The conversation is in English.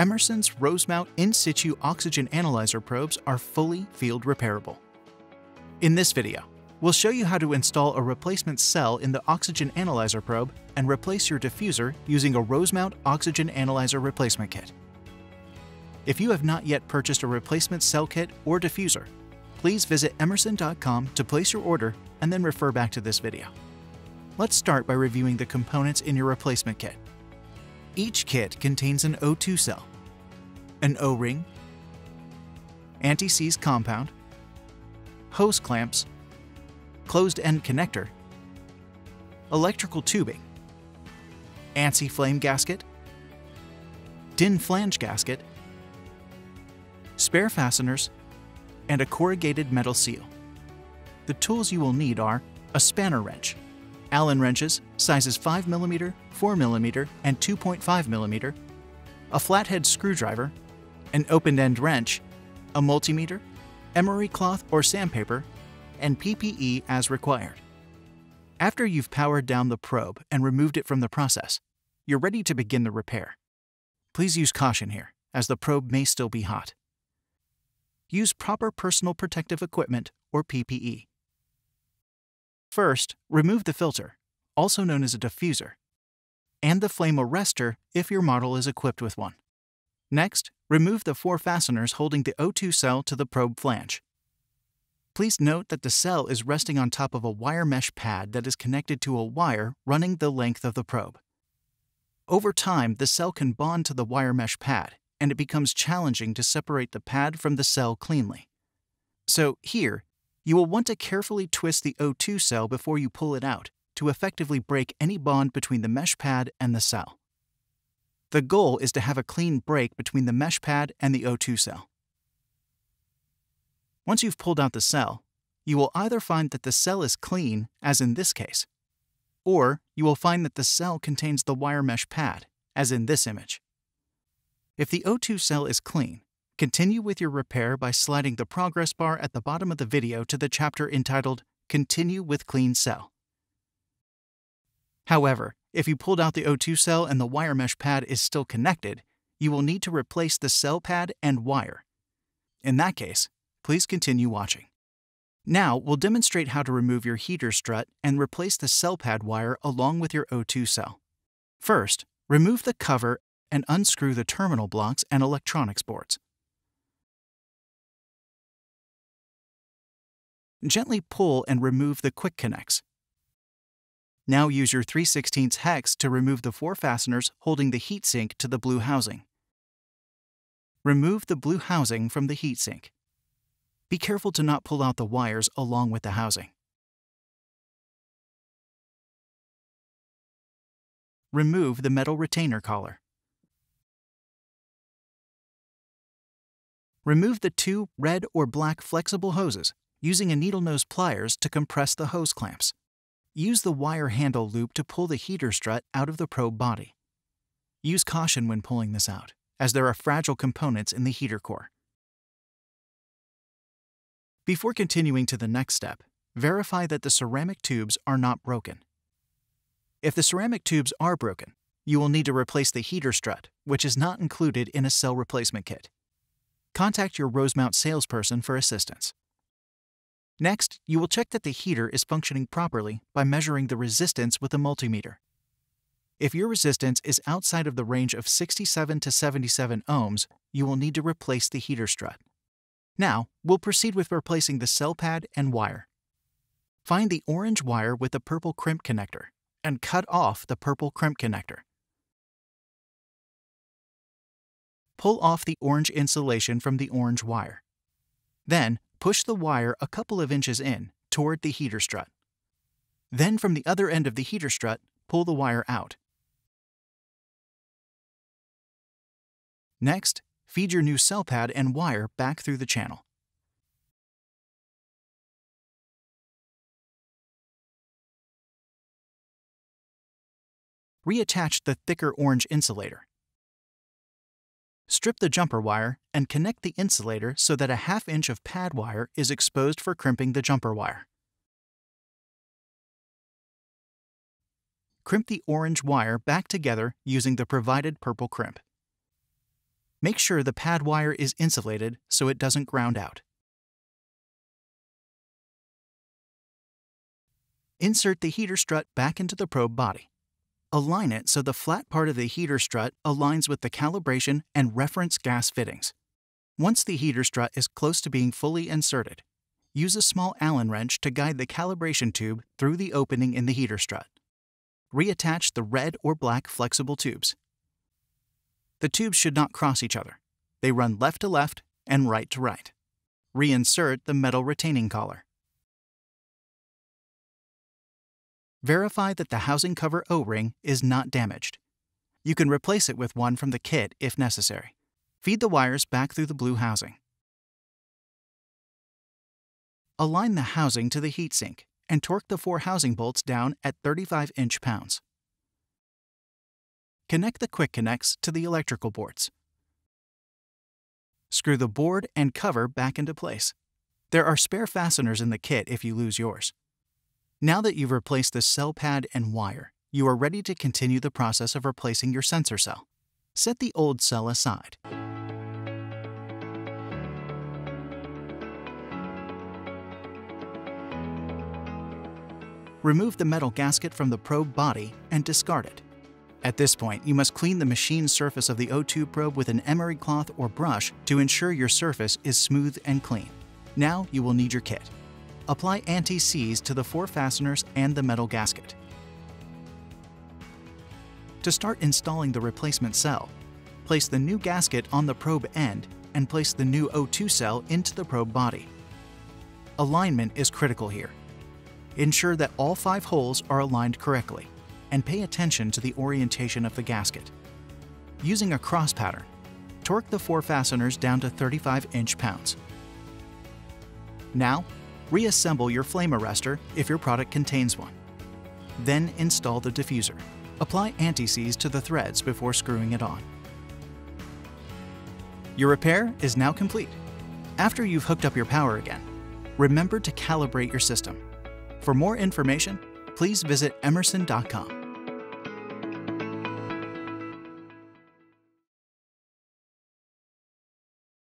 Emerson's Rosemount in situ oxygen analyzer probes are fully field repairable. In this video, we'll show you how to install a replacement cell in the oxygen analyzer probe and replace your diffuser using a Rosemount oxygen analyzer replacement kit. If you have not yet purchased a replacement cell kit or diffuser, please visit emerson.com to place your order and then refer back to this video. Let's start by reviewing the components in your replacement kit. Each kit contains an O2 cell, an O-ring, anti-seize compound, hose clamps, closed-end connector, electrical tubing, ANSI flange gasket, DIN flange gasket, spare fasteners, and a corrugated metal seal. The tools you will need are a spanner wrench, Allen wrenches, sizes 5mm, 4mm, and 2.5mm, a flathead screwdriver, an open-end wrench, a multimeter, emery cloth or sandpaper, and PPE as required. After you've powered down the probe and removed it from the process, you're ready to begin the repair. Please use caution here, as the probe may still be hot. Use proper personal protective equipment or PPE. First, remove the filter, also known as a diffuser, and the flame arrestor if your model is equipped with one. Next, remove the four fasteners holding the O2 cell to the probe flange. Please note that the cell is resting on top of a wire mesh pad that is connected to a wire running the length of the probe. Over time, the cell can bond to the wire mesh pad, and it becomes challenging to separate the pad from the cell cleanly. So here, you will want to carefully twist the O2 cell before you pull it out to effectively break any bond between the mesh pad and the cell. The goal is to have a clean break between the mesh pad and the O2 cell. Once you've pulled out the cell, you will either find that the cell is clean, as in this case, or you will find that the cell contains the wire mesh pad, as in this image. If the O2 cell is clean, Continue with your repair by sliding the progress bar at the bottom of the video to the chapter entitled Continue with Clean Cell. However, if you pulled out the O2 cell and the wire mesh pad is still connected, you will need to replace the cell pad and wire. In that case, please continue watching. Now, we'll demonstrate how to remove your heater strut and replace the cell pad wire along with your O2 cell. First, remove the cover and unscrew the terminal blocks and electronics boards. Gently pull and remove the quick connects. Now use your 3 16 hex to remove the four fasteners holding the heatsink to the blue housing. Remove the blue housing from the heatsink. Be careful to not pull out the wires along with the housing. Remove the metal retainer collar. Remove the two red or black flexible hoses using a needle nose pliers to compress the hose clamps. Use the wire handle loop to pull the heater strut out of the probe body. Use caution when pulling this out, as there are fragile components in the heater core. Before continuing to the next step, verify that the ceramic tubes are not broken. If the ceramic tubes are broken, you will need to replace the heater strut, which is not included in a cell replacement kit. Contact your Rosemount salesperson for assistance. Next, you will check that the heater is functioning properly by measuring the resistance with a multimeter. If your resistance is outside of the range of 67 to 77 ohms, you will need to replace the heater strut. Now, we'll proceed with replacing the cell pad and wire. Find the orange wire with the purple crimp connector and cut off the purple crimp connector. Pull off the orange insulation from the orange wire. Then, push the wire a couple of inches in toward the heater strut. Then from the other end of the heater strut, pull the wire out. Next, feed your new cell pad and wire back through the channel. Reattach the thicker orange insulator strip the jumper wire and connect the insulator so that a half inch of pad wire is exposed for crimping the jumper wire. Crimp the orange wire back together using the provided purple crimp. Make sure the pad wire is insulated so it doesn't ground out. Insert the heater strut back into the probe body. Align it so the flat part of the heater strut aligns with the calibration and reference gas fittings. Once the heater strut is close to being fully inserted, use a small Allen wrench to guide the calibration tube through the opening in the heater strut. Reattach the red or black flexible tubes. The tubes should not cross each other. They run left to left and right to right. Reinsert the metal retaining collar. Verify that the housing cover O-ring is not damaged. You can replace it with one from the kit if necessary. Feed the wires back through the blue housing. Align the housing to the heatsink and torque the four housing bolts down at 35 inch-pounds. Connect the quick connects to the electrical boards. Screw the board and cover back into place. There are spare fasteners in the kit if you lose yours. Now that you've replaced the cell pad and wire, you are ready to continue the process of replacing your sensor cell. Set the old cell aside. Remove the metal gasket from the probe body and discard it. At this point, you must clean the machine surface of the O2 probe with an emery cloth or brush to ensure your surface is smooth and clean. Now you will need your kit. Apply anti-seize to the four fasteners and the metal gasket. To start installing the replacement cell, place the new gasket on the probe end and place the new O2 cell into the probe body. Alignment is critical here. Ensure that all five holes are aligned correctly and pay attention to the orientation of the gasket. Using a cross pattern, torque the four fasteners down to 35 inch-pounds. Now, Reassemble your flame arrestor if your product contains one. Then install the diffuser. Apply anti-seize to the threads before screwing it on. Your repair is now complete. After you've hooked up your power again, remember to calibrate your system. For more information, please visit emerson.com.